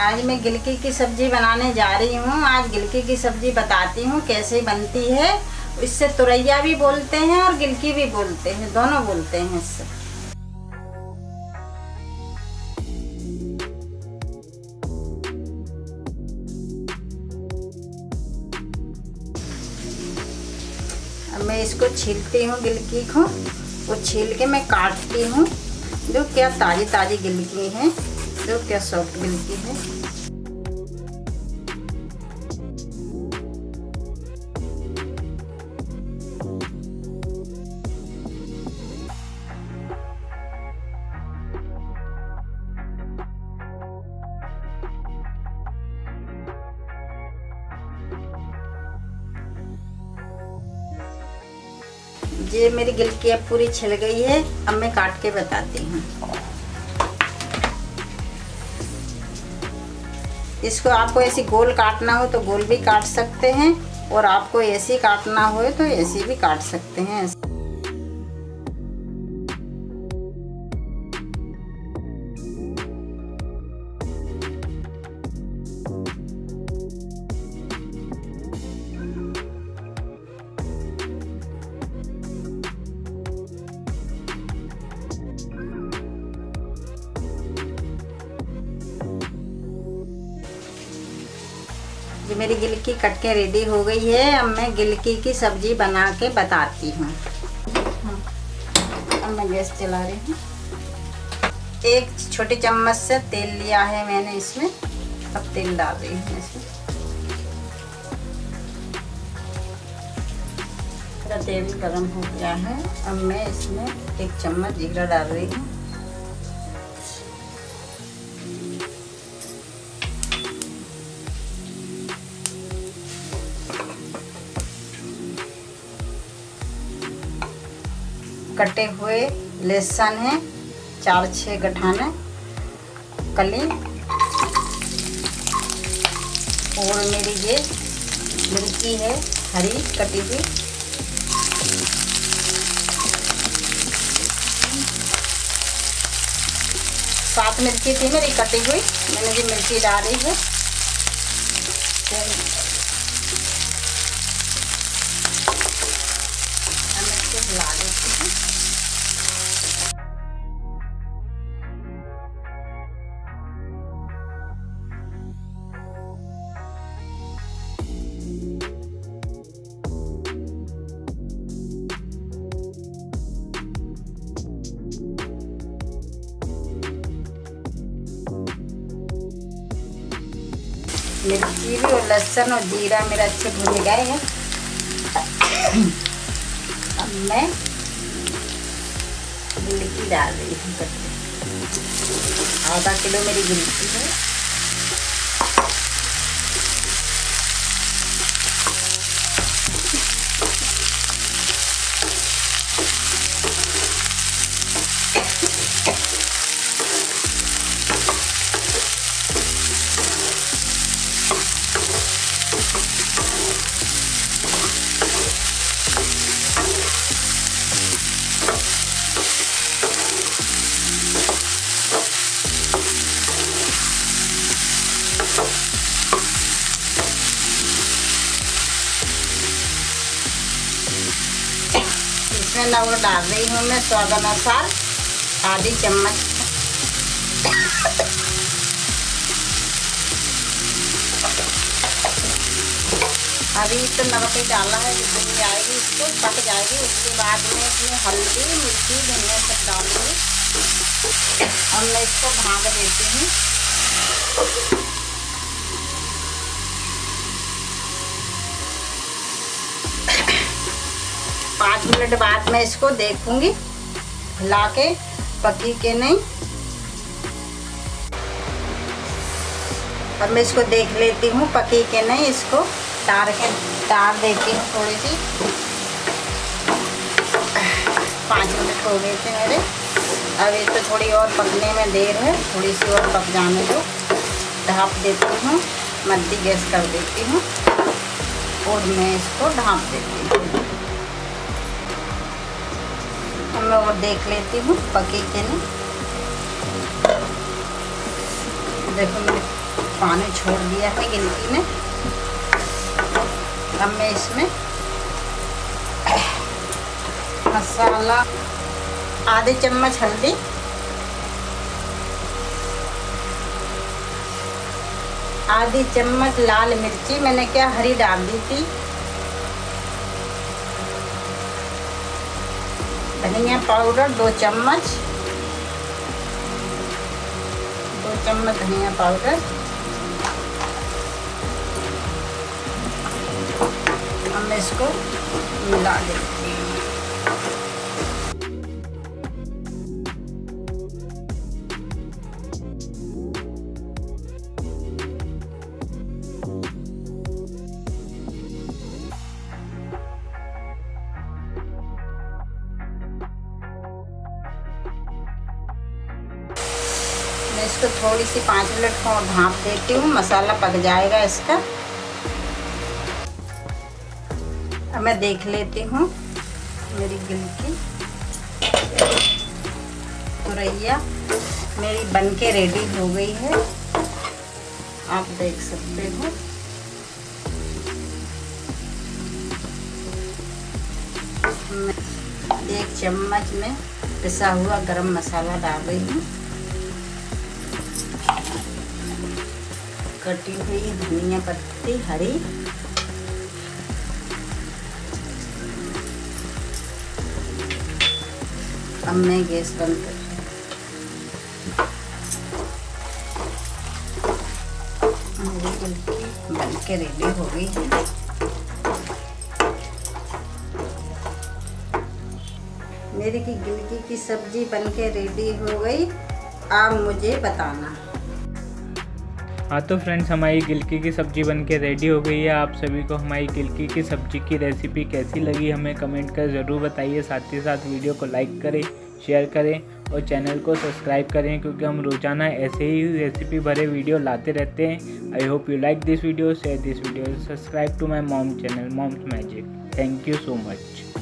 आज मैं गिलकी की सब्ज़ी बनाने जा रही हूँ। आज गिलकी की सब्ज़ी बताती हूँ कैसे बनती है। इससे तुरैया भी बोलते हैं और गिलकी भी बोलते हैं। दोनों बोलते हैं इससे। अब मैं इसको छीलती हूँ गिलकी को। वो छील के मैं काटती हूँ। जो क्या ताज़ी ताज़ी गिलकी है। जो क्या सॉफ्ट गिलकी है। ये मेरी गिलकी अब पूरी छिल गई है, अब मैं काट के बताती हूँ। इसको आपको ऐसी गोल काटना हो तो गोल भी काट सकते हैं और आपको ऐसी काटना हो तो ऐसी भी काट सकते हैं। मेरी गिलकी कट के रेडी हो गई है। अब मैं गिलकी की सब्ज़ी बना के बताती हूँ। अब मैं गैस चला रही हूँ। एक छोटी चम्मच से तेल लिया है मैंने इसमें। अब तेल डाल रही हूँ इसमें। तेल गरम हो गया है। अब मैं इसमें एक चम्मच जीरा डाल रही हूँ। कटे हुए लहसुन है, चार छः गठाने कली, और मेरी ये मिर्ची है, हरी कटी हुई। सात मिर्ची थी मेरी कटी हुई, मैंने ये मिर्ची डाली है। मिर्ची भी और लहसुन और जीरा मेरा अच्छे भुन गए हैं। अब मैं गिलकी डाल रही हूँ। आधा किलो मेरी गिलकी है। इसमें नमक डाल रही हूँ मैं स्वाद अनुसार आधी चम्मच। अभी तो नमक ही डाला है, जितनी आएगी इसको पक जाएगी। उसके बाद में इसमें हल्दी, मिर्ची, धनिया सब डालूँगी और मैं इसको भाग देती हूँ। पाँच मिनट बाद मैं इसको देखूँगी। हिला के, पकी के नहीं। अब मैं इसको देख लेती हूँ, पकी के नहीं इसको। तार के, तार देती हूँ थोड़ी सी। पाँच मिनट हो गए थे मेरे। अब तो थोड़ी और पकने में देर है। थोड़ी सी और पक जाने दो। ढाँप देती हूँ। मद्दी गैस कर देती हूँ। और मैं इसको ढाँप देती हूँ। मैं और देख लेती हूँ पकी के नहीं। देखो मेरे पानी छोड़ दिया है गिनती में। अब मैं इसमें मसाला, आधे चम्मच हल्दी, आधी चम्मच लाल मिर्ची, मैंने क्या हरी डाल दी थी। धनिया पाउडर दो चम्मच दो चम्मच धनिया पाउडर। अब मैं इसको मिला देती हूँ। मैं इसको थोड़ी सी पाँच मिनट को ढाँप देती हूँ, मसाला पक जाएगा इसका। अब मैं देख लेती हूँ मेरी गिलकी तुरैया मेरी बन के रेडी हो गई है। आप देख सकते हो। एक चम्मच में पिसा हुआ गरम मसाला डाल रही हूँ। कटी हुई धनिया पत्ती, हरी अब मैं गैस बंद कर बन के रेडी हो गई है। मेरी की गिलकी की सब्ज़ी बन के रेडी हो गई। आप मुझे बताना। हाँ तो फ्रेंड्स हमारी गिलकी की सब्ज़ी बन के रेडी हो गई है। आप सभी को हमारी गिलकी की सब्ज़ी की रेसिपी कैसी लगी, हमें कमेंट कर ज़रूर बताइए। साथ ही साथ वीडियो को लाइक करें शेयर करें और चैनल को सब्सक्राइब करें, क्योंकि हम रोज़ाना ऐसे ही रेसिपी भरे वीडियो लाते रहते हैं। I hope you like this video share this video subscribe to my mom channel Mom's Magic thank you so much